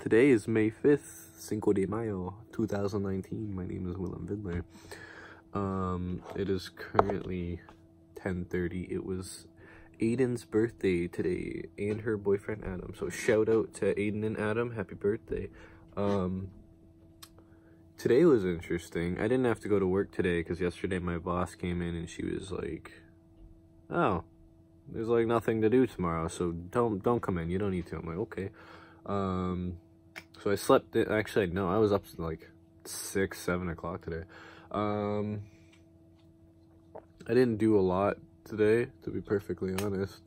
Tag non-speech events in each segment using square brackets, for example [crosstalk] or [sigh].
Today is May 5th, Cinco de Mayo, 2019. My name is Willem Vidler. Um, it is currently 10.30. It was Aiden's birthday today and her boyfriend Adam. So shout out to Aiden and Adam. Happy birthday. Um, today was interesting. I didn't have to go to work today because yesterday my boss came in and she was like, oh, there's like nothing to do tomorrow. So don't, don't come in. You don't need to. I'm like, okay. Um, so I slept, actually, no, I was up to like six, seven o'clock today. Um, I didn't do a lot today, to be perfectly honest.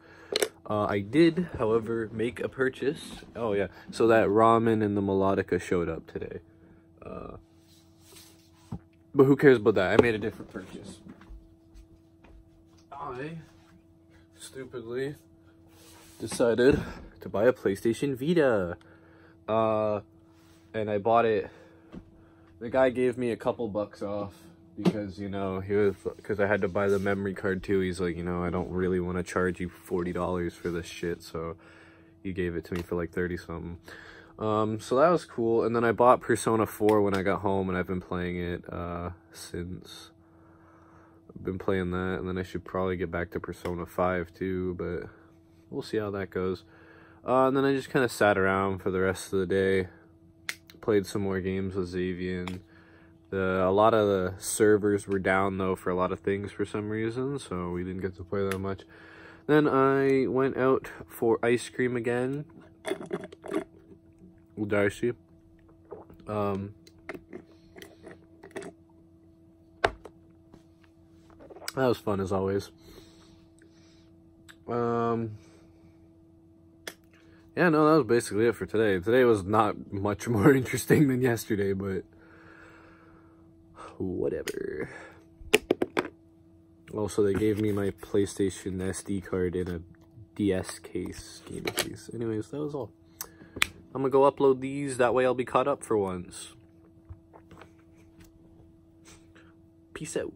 Uh, I did, however, make a purchase. Oh, yeah. So that ramen and the melodica showed up today. Uh, but who cares about that? I made a different purchase. I stupidly decided to buy a PlayStation Vita. Uh, and I bought it. The guy gave me a couple bucks off because you know he was because I had to buy the memory card too. He's like, you know, I don't really want to charge you forty dollars for this shit, so he gave it to me for like thirty something. Um, so that was cool. And then I bought Persona 4 when I got home, and I've been playing it uh, since. I've been playing that, and then I should probably get back to Persona 5 too, but we'll see how that goes. Uh, and then I just kind of sat around for the rest of the day, played some more games with Xavian. The, a lot of the servers were down though for a lot of things for some reason, so we didn't get to play that much. Then I went out for ice cream again with Darcy. Um, that was fun as always. Um, yeah, no, that was basically it for today. Today was not much [laughs] more interesting than yesterday, but whatever. Also, they gave me my PlayStation SD card in a DS case, game case. Anyways, that was all. I'm gonna go upload these, that way I'll be caught up for once. Peace out.